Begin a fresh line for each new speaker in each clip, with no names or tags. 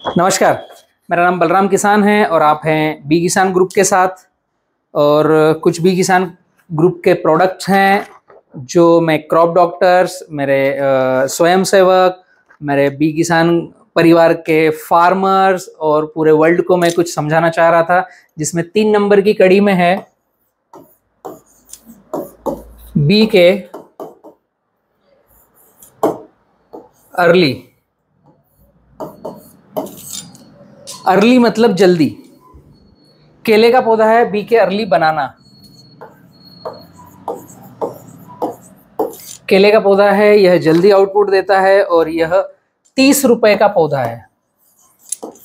नमस्कार, मेरा नाम बलराम किसान है और आप हैं बी किसान ग्रुप के साथ। और कुछ बी किसान ग्रुप के प्रोडक्ट्स हैं जो मैं क्रॉप डॉक्टर्स मेरे स्वयं सेवक, मेरे बी किसान परिवार के फार्मर्स और पूरे वर्ल्ड को मैं कुछ समझाना चाह रहा था, जिसमें तीन नंबर की कड़ी में है। बी के अर्ली अर्ली मतलब जल्दी। केले का पौधा है, बी के अर्ली बनाना। केले का पौधा है, यह जल्दी आउटपुट देता है और यह तीस रुपए का पौधा है।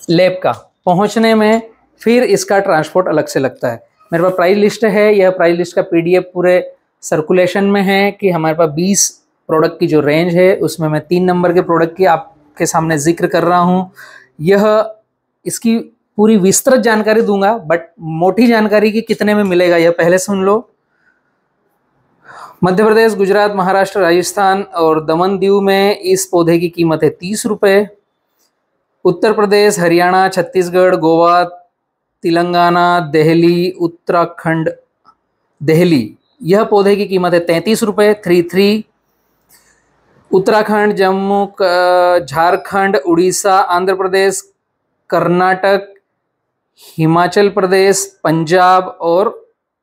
लेब का। पहुँचने में फिर इसका ट्रांसपोर्ट अलग से लगता है। मेरे पास प्राइस लिस्ट है, यह प्राइस लिस्ट का पीडीएफ पूरे सर्कुलेशन में है कि हमारे पास 20 प्रोडक्ट की जो रेंज है, उसमें मैं तीन नंबर के प्रोडक्ट की आपके सामने ज़िक्र कर रहा हूँ। यह इसकी पूरी विस्तृत जानकारी दूँगा बट मोटी जानकारी की कितने में मिलेगा यह पहले सुन लो। मध्य प्रदेश, गुजरात, महाराष्ट्र, राजस्थान और दमन दीव में इस पौधे की कीमत है तीस रुपये उत्तर प्रदेश, हरियाणा, छत्तीसगढ़, गोवा, तेलंगाना दिल्ली उत्तराखंड दिल्ली यह पौधे की कीमत है तैंतीस रुपये थ्री थ्री उत्तराखंड, जम्मू झारखंड, उड़ीसा, आंध्र प्रदेश कर्नाटक, हिमाचल प्रदेश, पंजाब और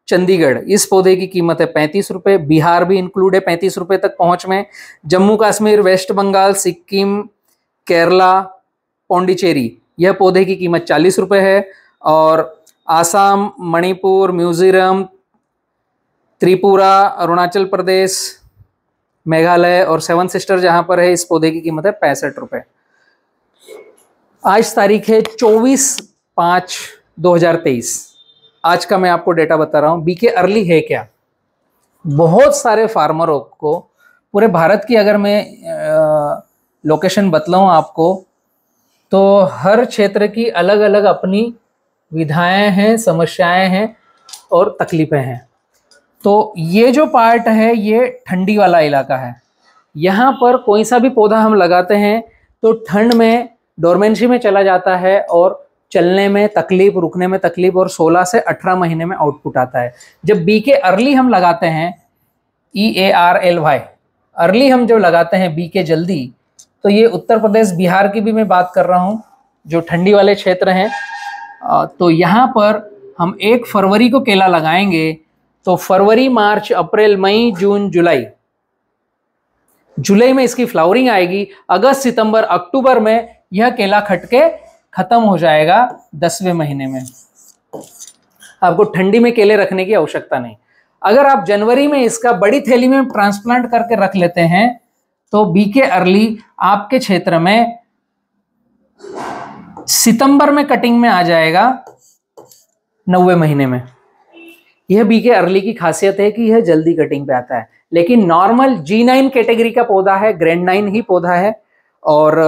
चंडीगढ़। इस पौधे की कीमत है पैंतीस रुपये बिहार भी इंक्लूड है पैंतीस रुपये तक पहुँच में। जम्मू कश्मीर, वेस्ट बंगाल, सिक्किम, केरला, पौंडीचेरी, यह पौधे की कीमत चालीस रुपये है और आसाम, मणिपुर म्यूज़ियम त्रिपुरा, अरुणाचल प्रदेश, मेघालय और सेवन सिस्टर जहाँ पर है, इस पौधे की कीमत है पैंसठ रुपये आज तारीख है चौबीस पाँच दो हज़ार तेईस। आज का मैं आपको डेटा बता रहा हूँ बीके अर्ली है क्या? बहुत सारे फार्मरों को पूरे भारत की अगर मैं आ, लोकेशन बतलाऊँ आपको तो हर क्षेत्र की अलग अलग अपनी विधाएँ हैं समस्याएँ हैं और तकलीफ़ें हैं। तो ये जो पार्ट है ये ठंडी वाला इलाका है। यहाँ पर कोई सा भी पौधा हम लगाते हैं तो ठंड में डोरमेंसी में चला जाता है और चलने में तकलीफ़, रुकने में तकलीफ़ और 16 से 18 महीने में आउटपुट आता है। जब बी के अर्ली हम लगाते हैं E A R L Y early हम जब लगाते हैं बी के जल्दी तो ये उत्तर प्रदेश, बिहार की भी मैं बात कर रहा हूँ, जो ठंडी वाले क्षेत्र हैं तो यहाँ पर हम एक फरवरी को केला लगाएँगे तो फरवरी, मार्च, अप्रैल, मई, जून, जुलाई जुलाई में इसकी फ्लावरिंग आएगी। अगस्त, सितंबर, अक्टूबर में यह केला खटके खत्म हो जाएगा दसवें महीने में। आपको ठंडी में केले रखने की आवश्यकता नहीं। अगर आप जनवरी में इसका बड़ी थैली में ट्रांसप्लांट करके रख लेते हैं तो बीके अर्ली आपके क्षेत्र में सितंबर में कटिंग में आ जाएगा नब्बे महीने में। यह बीके अर्ली की खासियत है कि यह जल्दी कटिंग पे आता है। लेकिन नॉर्मल जी नाइन कैटेगरी का पौधा है ग्रैंड नाइन ही पौधा है। और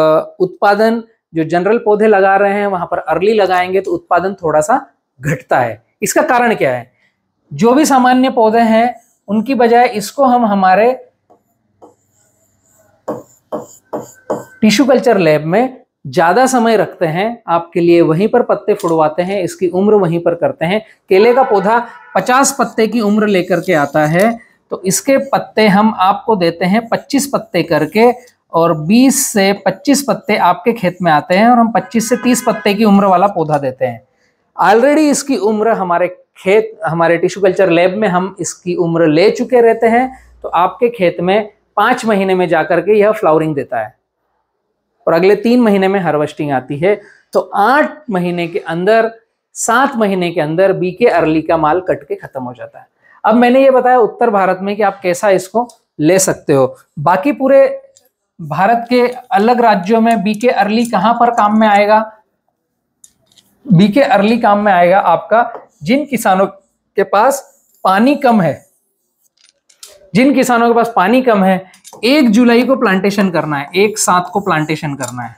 उत्पादन जो जनरल पौधे लगा रहे हैं, वहाँ पर अर्ली लगाएँगे तो उत्पादन थोड़ा सा घटता है। इसका कारण क्या है? जो भी सामान्य पौधे हैं, उनकी बजाय इसको हम हमारे टिश्यू कल्चर लैब में ज़्यादा समय रखते हैं, आपके लिए वहीं पर पत्ते फुड़वाते हैं, इसकी उम्र वहीं पर करते हैं। केले का पौधा 50 पत्ते की उम्र लेकर के आता है तो इसके पत्ते हम आपको देते हैं 25 पत्ते करके और 20 से 25 पत्ते आपके खेत में आते हैं और हम 25 से 30 पत्ते की उम्र वाला पौधा देते हैं। ऑलरेडी इसकी उम्र हमारे खेत, हमारे टिश्यू कल्चर लैब में हम इसकी उम्र ले चुके रहते हैं तो आपके खेत में पाँच महीने में जाकर के यह फ्लावरिंग देता है। और अगले तीन महीने में हार्वेस्टिंग आती है तो आठ महीने के अंदर, सात महीने के अंदर बीके अर्ली का माल कट के खत्म हो जाता है। अब मैंने ये बताया उत्तर भारत में कि आप कैसा इसको ले सकते हो। बाकी पूरे भारत के अलग राज्यों में बीके अर्ली कहाँ पर काम में आएगा? बीके अर्ली काम में आएगा आपका, जिन किसानों के पास पानी कम है, जिन किसानों के पास पानी कम है, एक जुलाई को प्लांटेशन करना है, एक सात को प्लांटेशन करना है।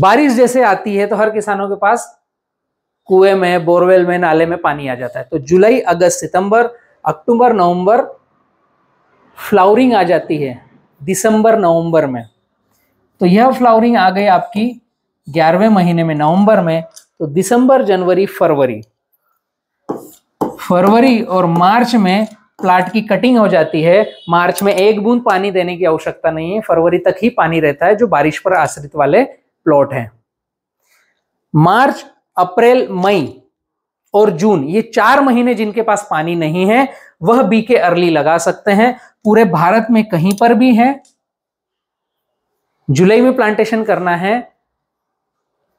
बारिश जैसे आती है तो हर किसानों के पास कुएँ में, बोरवेल में, नाले में पानी आ जाता है। तो जुलाई, अगस्त, सितंबर, अक्टूबर, नवंबर, फ्लावरिंग आ जाती है। दिसंबर, नवंबर में। तो यह फ्लावरिंग आ गई आपकी ग्यारहवें महीने में, नवंबर में। तो दिसंबर, जनवरी, फरवरी। फरवरी और मार्च में प्लांट की कटिंग हो जाती है। मार्च में एक बूंद पानी देने की आवश्यकता नहीं है। फरवरी तक ही पानी रहता है, जो बारिश पर आश्रित वाले प्लॉट हैं। मार्च, अप्रैल, मई और जून, ये चार महीने जिनके पास पानी नहीं है वह बी के अर्ली लगा सकते हैं। पूरे भारत में कहीं पर भी है। जुलाई में प्लांटेशन करना है।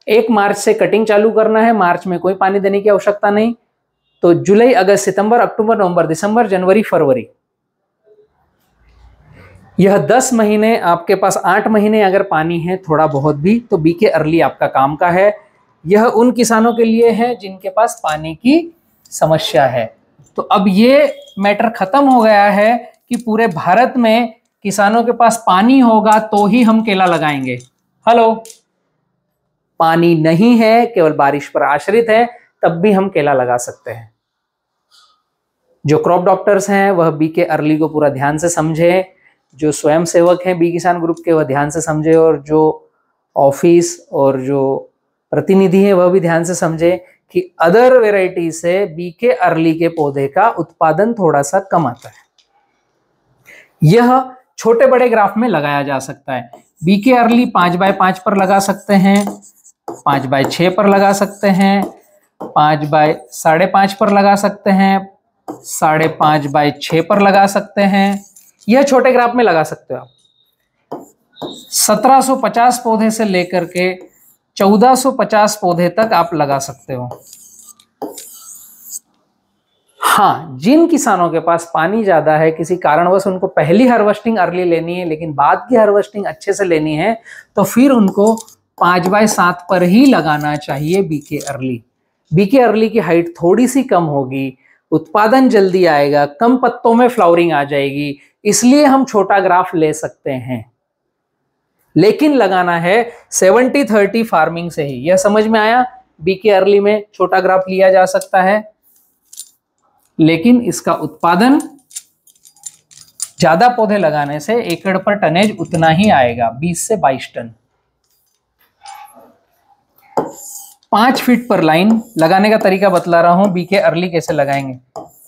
एक मार्च से कटिंग चालू करना है। मार्च में कोई पानी देने की आवश्यकता नहीं। तो जुलाई, अगस्त, सितंबर, अक्टूबर, नवंबर, दिसंबर, जनवरी, फरवरी। यह दस महीने आपके पास आठ महीने अगर पानी है थोड़ा बहुत भी तो बी के अर्ली आपका काम का है। यह उन किसानों के लिए है जिनके पास पानी की समस्या है। तो अब ये मैटर खत्म हो गया है कि पूरे भारत में किसानों के पास पानी होगा तो ही हम केला लगाएँगे। हेलो? पानी नहीं है, केवल बारिश पर आश्रित है, तब भी हम केला लगा सकते हैं। जो क्रॉप डॉक्टर्स हैं, वह बी के अर्ली को पूरा ध्यान से समझे। जो स्वयं सेवक हैं बी किसान ग्रुप के, वह ध्यान से समझे। और जो ऑफ़िस और जो प्रतिनिधि है, वह भी ध्यान से समझे कि अदर वेराइटी से बी के अर्ली के पौधे का उत्पादन थोड़ा सा कम आता है। यह छोटे बड़े ग्राफ में लगाया जा सकता है। बी के अर्ली पाँच बाय पाँच पर लगा सकते हैं, पाँच बाय छ पर लगा सकते हैं, पाँच बाय साढ़े पाँच पर लगा सकते हैं, साढ़े पाँच बाय छ पर लगा सकते हैं। यह छोटे ग्राफ में लगा सकते हो आप। 1750 पौधे से लेकर के 1450 पौधे तक आप लगा सकते हो। हाँ जिन किसानों के पास पानी ज़्यादा है, किसी कारणवश उनको पहली हार्वेस्टिंग अर्ली लेनी है, लेकिन बाद की हार्वेस्टिंग अच्छे से लेनी है तो फिर उनको पाँच बाय सात पर ही लगाना चाहिए बीके अर्ली बीके अर्ली की हाइट थोड़ी सी कम होगी, उत्पादन जल्दी आएगा, कम पत्तों में फ्लावरिंग आ जाएगी, इसलिए हम छोटा ग्राफ ले सकते हैं। लेकिन लगाना है सेवेंटी थर्टी फ़ार्मिंग से ही। यह समझ में आया? बीके अर्ली में छोटा ग्राफ लिया जा सकता है। लेकिन इसका उत्पादन ज़्यादा पौधे लगाने से एकड़ पर टनेज उतना ही आएगा 20 से 22 टन। पाँच फीट पर लाइन लगाने का तरीका बतला रहा हूँ बीके अर्ली कैसे लगाएँगे?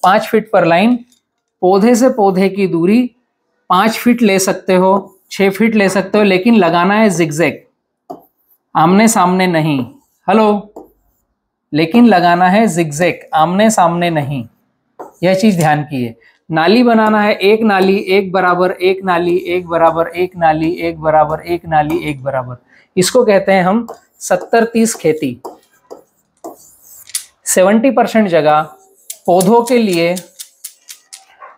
पाँच फीट पर लाइन पौधे से पौधे की दूरी पाँच फीट ले सकते हो। छह फीट ले सकते हो, लेकिन लगाना है जिगजैग आमने सामने नहीं। हेलो लेकिन लगाना है जिगजैग आमने सामने नहीं। यह चीज़ ध्यान की है। नाली बनाना है, एक नाली, एक बराबर, एक नाली, एक बराबर, एक नाली, एक बराबर, एक नाली, एक बराबर। इसको कहते हैं हम सत्तर तीस खेती। सेवेंटी परसेंट जगह पौधों के लिए।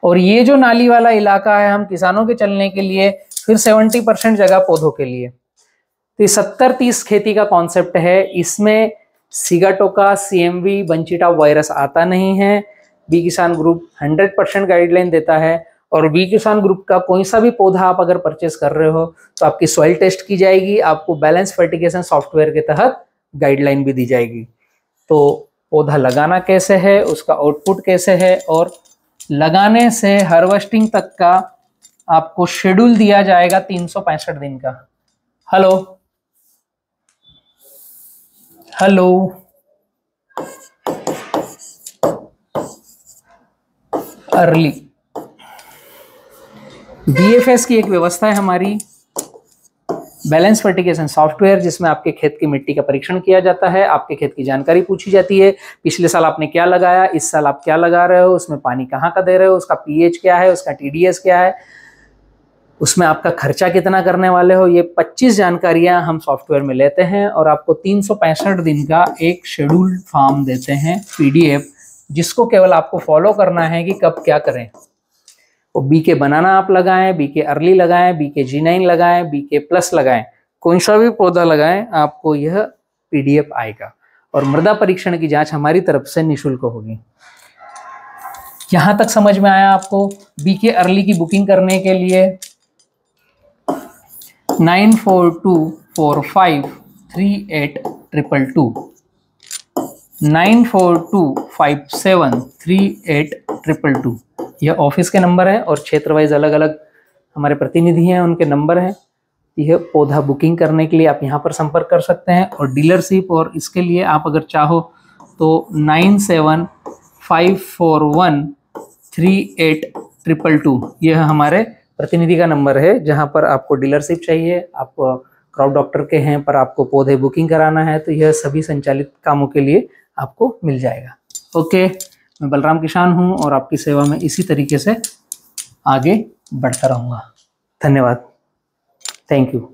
और ये जो नाली वाला इलाका है, हम किसानों के चलने के लिए फिर सेवेंटी परसेंट जगह पौधों के लिए। तो सत्तर तीस खेती का कॉन्सेप्ट है। इसमें सिगाटोका सीएमवी बंचिटा वायरस आता नहीं है। बी किसान ग्रुप 100 परसेंट गाइडलाइन देता है और बी किसान ग्रुप का कोई सा भी पौधा आप अगर परचेस कर रहे हो तो आपकी सॉइल टेस्ट की जाएगी। आपको बैलेंस फर्टिगेशन सॉफ्टवेयर के तहत गाइडलाइन भी दी जाएगी। तो पौधा लगाना कैसे है, उसका आउटपुट कैसे है और लगाने से हार्वेस्टिंग तक का आपको शेड्यूल दिया जाएगा तीन सौ पैंसठ दिन का। हेलो हेलो अर्ली बीएफएस की एक व्यवस्था है हमारी। बैलेंस फर्टिकेशन सॉफ्टवेयर जिसमें आपके खेत की मिट्टी का परीक्षण किया जाता है, आपके खेत की जानकारी पूछी जाती है, पिछले साल आपने क्या लगाया, इस साल आप क्या लगा रहे हो, उसमें पानी कहाँ का दे रहे हो, उसका पीएच क्या है, उसका टीडीएस क्या है उसमें आपका खर्चा कितना करने वाले हो, ये 25 जानकारियाँ हम सॉफ्टवेयर में लेते हैं और आपको तीन सौ पैंसठ दिन का एक शेड्यूल फॉर्म देते हैं पीडीएफ जिसको केवल आपको फॉलो करना है कि कब क्या करें। वो बी के बनाना आप लगाएँ बी के अर्ली लगाएँ बी के जी नाइन लगाएँ बी के प्लस लगाएँ कौन सा भी पौधा लगाएँ, आपको यह पीडीएफ आएगा। और मृदा परीक्षण की जाँच हमारी तरफ़ से निशुल्क होगी। यहाँ तक समझ में आया आपको बी के अर्ली की बुकिंग करने के लिए? Nine four two four five three eight triple two nine four two five seven three eight triple two यह ऑफ़िस के नंबर है और क्षेत्र वाइज अलग अलग हमारे प्रतिनिधि हैं, उनके नंबर हैं। यह पौधा बुकिंग करने के लिए आप यहाँ पर संपर्क कर सकते हैं और डीलरशिप और इसके लिए आप अगर चाहो तो nine seven five four one three eight triple two यह हमारे प्रतिनिधि का नंबर है, जहाँ पर आपको डीलरशिप चाहिए, आप क्रॉप डॉक्टर के हैं, पर आपको पौधे बुकिंग कराना है तो यह सभी संचालित कामों के लिए आपको मिल जाएगा। ओके, मैं बलराम किसान हूँ और आपकी सेवा में इसी तरीके से आगे बढ़ता रहूँगा। धन्यवाद। Thank you